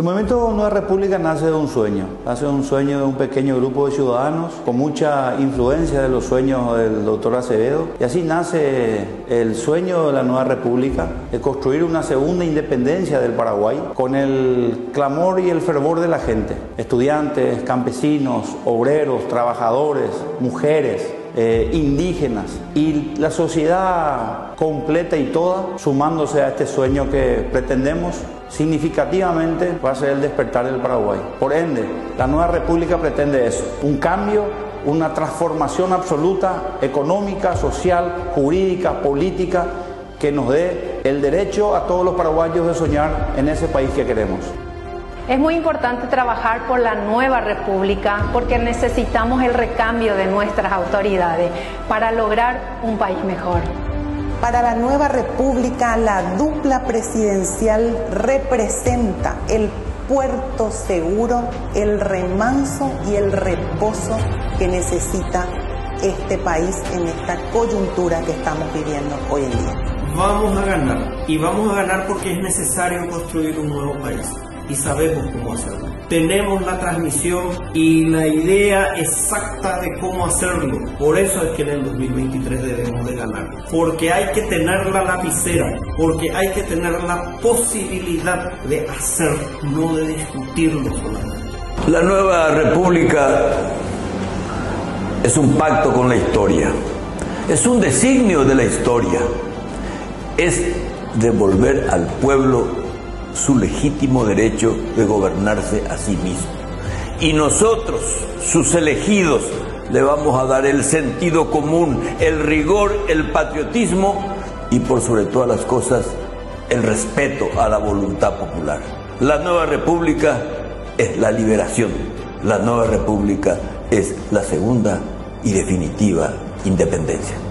El movimiento Nueva República nace de un sueño, nace de un sueño de un pequeño grupo de ciudadanos con mucha influencia de los sueños del doctor Acevedo. Y así nace el sueño de la Nueva República de construir una segunda independencia del Paraguay con el clamor y el fervor de la gente, estudiantes, campesinos, obreros, trabajadores, mujeres, eh, indígenas y la sociedad completa y toda sumándose a este sueño que pretendemos significativamente va a ser el despertar del Paraguay. Por ende, la nueva república pretende eso, un cambio, una transformación absoluta económica, social, jurídica, política, que nos dé el derecho a todos los paraguayos de soñar en ese país que queremos. Es muy importante trabajar por la nueva república porque necesitamos el recambio de nuestras autoridades para lograr un país mejor. Para la nueva república, la dupla presidencial representa el puerto seguro, el remanso y el reposo que necesita este país en esta coyuntura que estamos viviendo hoy en día. Vamos a ganar y vamos a ganar porque es necesario construir un nuevo país y sabemos cómo hacerlo. Tenemos la transmisión y la idea exacta de cómo hacerlo. Por eso es que en el 2023 debemos de ganar. Porque hay que tener la lapicera, porque hay que tener la posibilidad de hacer, no de discutirlo solamente. La nueva república es un pacto con la historia, es un designio de la historia, es devolver al pueblo su legítimo derecho de gobernarse a sí mismo. Y nosotros, sus elegidos, le vamos a dar el sentido común, el rigor, el patriotismo y por sobre todas las cosas el respeto a la voluntad popular. La nueva república es la liberación, la nueva república es la segunda y definitiva independencia.